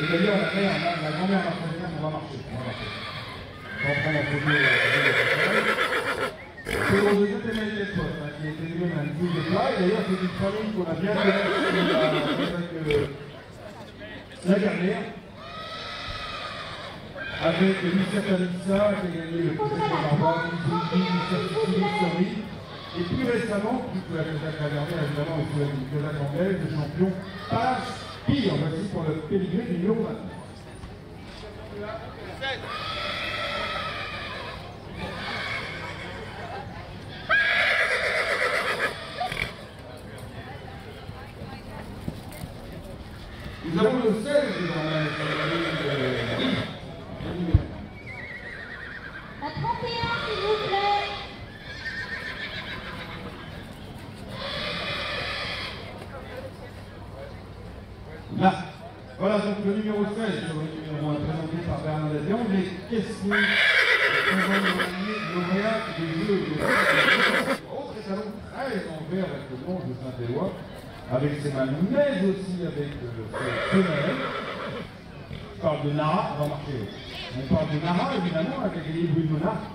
Et d'ailleurs, la mère, la, la grand-mère marseillère, on va marcher. On va marcher. On va prendre en photo la C'est le deuxième époque, hein, qui était venu un petit de plat. Et d'ailleurs, c'est une famille qu'on a bien connue euh, la dernière. Avec Lucien Talissa, qui a gagné le prix de Marbois, Lucien Sicily, et plus récemment, plus que la Cosaque Laverne, évidemment, la Cosaque anglaise, le champion Page Pire. Voici pour le pédigré du numéro 29. Nous avons le 16 désormais sur la ligne de oui, le numéro. La 31, s'il vous plaît. Là. Voilà donc le numéro 16 sur le numéro 1 présenté par Bernadette Dion. Les questions lauréats des Jeux de Autre étalon très en avec le nom de Saint-Éloi, avec ses mains, mais aussi avec euh, ses femelles. Je parle de Nara, on marcher. On parle de Nara, évidemment, avec les bruits de monarque.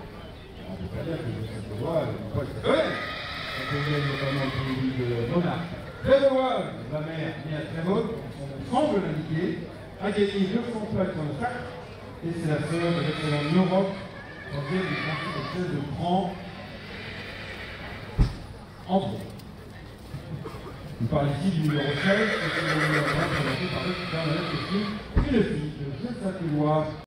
On ne peut pas dire que Saint-Éloi, On dire notamment le bruit de monarque. Grégoire, la mère bien très bonne, son semble l'indiquer, a gagné 200 plaques dans le sac, et c'est la sœur de l'excellent Europe, lequel il consiste de prend entre autres. On parle ici du numéro 16, et c'est le numéro 1 présenté par le Bernadette Christine, une fille de Saint-Éloi,